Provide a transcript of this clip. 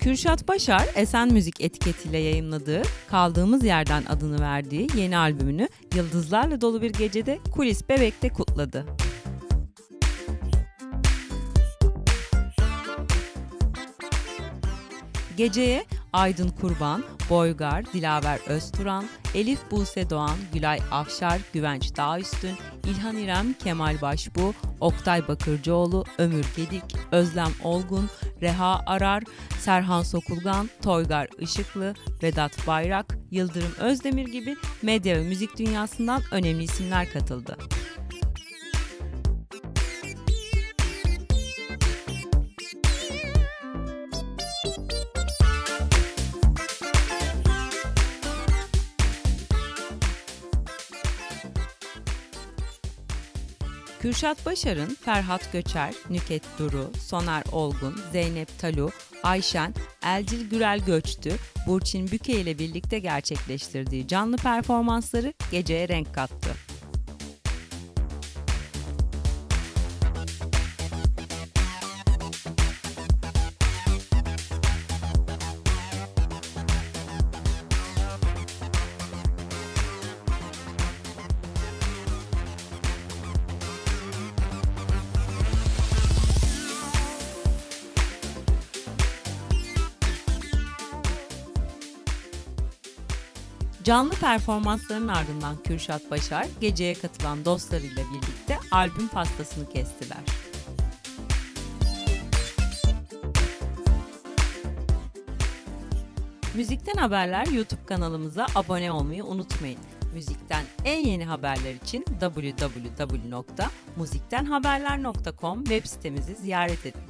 Kürşat Başar, Esen Müzik etiketiyle yayınladığı Kaldığımız Yerden adını verdiği yeni albümünü Yıldızlarla Dolu Bir Gecede Kulis Bebek'te kutladı. Geceye Aydın Kurban, Boygar, Dilaver Özturan, Elif Buse Doğan, Gülay Afşar, Güvenç Dağüstün, İlhan İrem, Kemal Başbu, Oktay Bakırcıoğlu, Ömür Gedik, Özlem Olgun, Reha Arar, Serhan Sokulgan, Toygar Işıklı, Vedat Bayrak, Yıldırım Özdemir gibi medya ve müzik dünyasından önemli isimler katıldı. Kürşat Başar'ın Ferhat Göçer, Nüket Duru, Soner Olgun, Zeynep Talu, Ayşen, Elcil Gürel Göçtü, Burçin Büke ile birlikte gerçekleştirdiği canlı performansları geceye renk kattı. Canlı performansların ardından Kürşat Başar geceye katılan dostlarıyla birlikte albüm pastasını kestiler. Müzikten haberler YouTube kanalımıza abone olmayı unutmayın. Müzikten en yeni haberler için www.muziktenhaberler.com web sitemizi ziyaret edin.